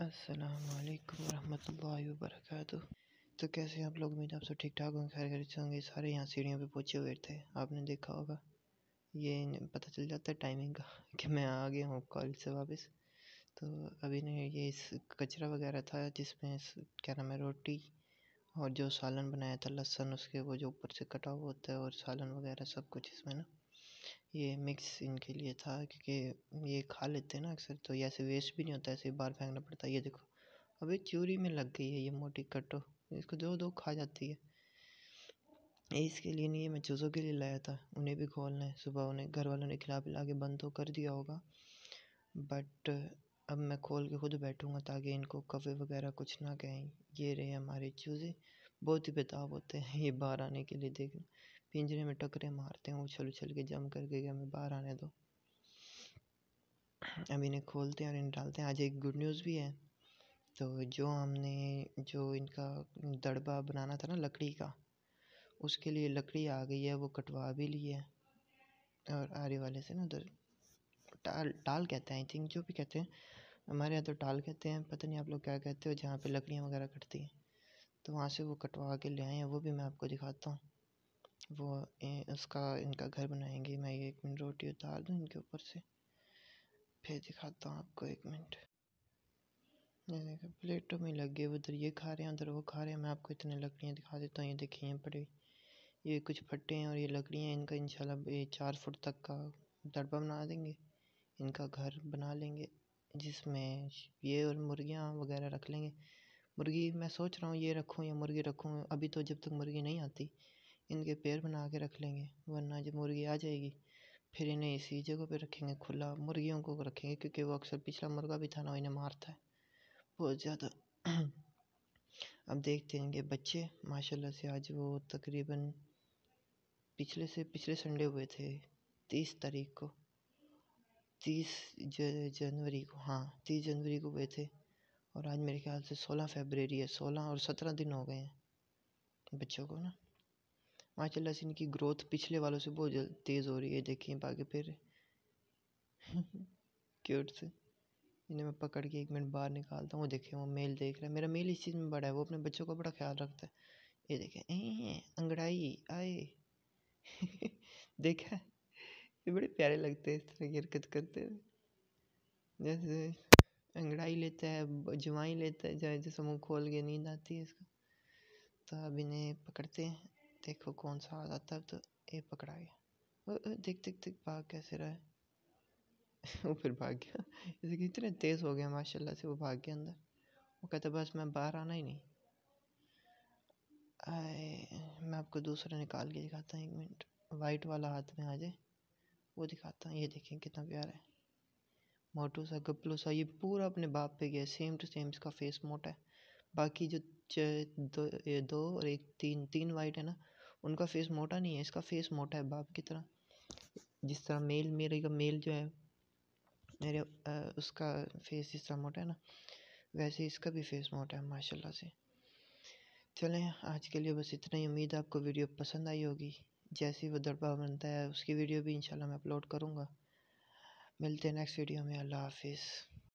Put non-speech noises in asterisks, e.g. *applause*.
असलकम वरहमल वर्क तो कैसे आप लोग? उम्मीद आप सब ठीक ठाक होंगे खैर खरीद होंगे। सारे यहाँ सीढ़ियों पे पहुँचे हुए थे। आपने देखा होगा। ये पता चल जाता है टाइमिंग का *laughs* कि मैं आ गया हूँ कॉलेज से वापस। तो अभी ने ये इस कचरा वगैरह था जिसमें क्या नाम है, रोटी और जो सालन बनाया था लहसन, उसके वो जो ऊपर से कटा हुआ होता है और सालन वगैरह सब कुछ इसमें ना। ये मिक्स इनके लिए था क्योंकि ये खा लेते हैं ना अक्सर तो ये ऐसे वेस्ट भी नहीं होता, ऐसे बाहर फेंकना पड़ता है। ये देखो, अभी चूरी में लग गई है ये मोटी कटो, इसको दो दो खा जाती है। इसके लिए नहीं मैं चूज़ों के लिए लाया था, उन्हें भी खोलना है, सुबह उन्हें घर वालों ने खिला पिला के बंद तो कर दिया होगा। बट अब मैं खोल के खुद बैठूँगा ताकि इनको कफे वगैरह कुछ ना कहें। ये रहे हमारे चूज़े, बहुत ही बेताब होते हैं ये बाहर आने के लिए देखना। पिंजरे में टकरे मारते हैं उछल उछल के जम करके कि हमें बाहर आने दो। अब इन्हें खोलते हैं और इन्हें डालते हैं। आज एक गुड न्यूज़ भी है। तो जो हमने, जो इनका दड़बा बनाना था ना लकड़ी का, उसके लिए लकड़ी आ गई है, वो कटवा भी ली है। और आरे वाले से ना उधर टाल टाल कहते हैं आई थिंक जो भी कहते हैं, हमारे यहाँ तो टाल कहते हैं, पता नहीं आप लोग क्या कहते हो, जहाँ पे लकड़ियाँ वगैरह कटती हैं। तो वहाँ से वो कटवा के ले आए हैं, वो भी मैं आपको दिखाता हूँ। वो उसका, इनका घर बनाएँगे। मैं एक मिनट रोटी उतार दूँ इनके ऊपर से। फिर दिखाता हूँ आपको एक मिनट। प्लेटों में लगे उधर ये खा रहे हैं, उधर वो खा रहे हैं। मैं आपको इतने लकड़ियाँ दिखा देता हूँ, ये देखिए पड़े ये कुछ फट्टे हैं और ये लकड़ियाँ इनका इंशाल्लाह ये चार फुट तक का दड़बा बना देंगे। इनका घर बना लेंगे, जिसमें ये और मुर्गियाँ वगैरह रख लेंगे। मुर्गी, मैं सोच रहा हूँ ये रखूँ या मुर्गी रखूँ। अभी तो जब तक मुर्गी नहीं आती इनके पैर बना के रख लेंगे, वरना जब मुर्गी आ जाएगी, फिर इन्हें इसी जगह पे रखेंगे, खुला मुर्गियों को रखेंगे, क्योंकि वो अक्सर पिछला मुर्गा भी था ना इन्हें मारता है। बहुत ज़्यादा। *clears throat* अब देखते हैं कि बच्चे, माशाल्लाह से आज वो तकरीबन पिछले से, पिछले संडे हुए थे, तीस तारीख को। तीस जनवरी को हाँ तीस जनवरी को हुए थे, और आज मेरे ख्याल से सोलह फेबररी है, सोलह और सत्रह दिन हो गए हैं बच्चों को ना। माशाल्लाह से इनकी ग्रोथ पिछले वालों से बहुत जल्द तेज़ हो रही है, देखिए बाकी फिर। *laughs* क्यूट से। इन्हें मैं पकड़ के एक मिनट बाहर निकालता हूँ, वो देखिए वो मेल देख रहा है। मेरा मेल इस चीज़ में बड़ा है, वो अपने बच्चों का बड़ा ख्याल रखता है। ये देखें अंगड़ाई, आए। *laughs* देखा? ये बड़े प्यारे लगते हैं इस तरह की हरकत करते हुए। जैसे अंगड़ाई लेता है जवाई लेता है जैसे मुँह खोल के नींद आती है इसको। तो अब इन्हें पकड़ते हैं। देखो कौन सा आ जाता है तो ये पकड़ा गया। देख देख देख, भाग कैसे रहा है? *laughs* वो फिर भाग गया। जैसे कि इतने तेज़ हो गया माशाल्लाह से वो भाग गया अंदर। वो कहता, बस मैं बाहर आना ही नहीं। आए, मैं आपको दूसरा निकाल के दिखाता हूँ, एक मिनट। वाइट वाला हाथ में आ जाए, वो दिखाता हूँ। ये देखें कितना प्यारा है। मोटू सा गप्लू सा, ये पूरा अपने बाप पे गया। सेम टू सेम इसका फेस मोटा है। बाकी जो दो ये दो और एक तीन तीन वाइट है ना उनका फेस मोटा नहीं है इसका फेस मोटा है बाप की तरह। जिस तरह मेल मेरे का मेल जो है मेरे आ, उसका फेस जिस तरह मोटा है ना वैसे इसका भी फेस मोटा है माशाल्लाह से। चलें आज के लिए बस इतना ही। उम्मीद है आपको वीडियो पसंद आई होगी। जैसे वो दरबार बनता है उसकी वीडियो भी इंशाल्लाह मैं अपलोड करूँगा। मिलते हैं नेक्स्ट वीडियो में। अल्लाह हाफिज़।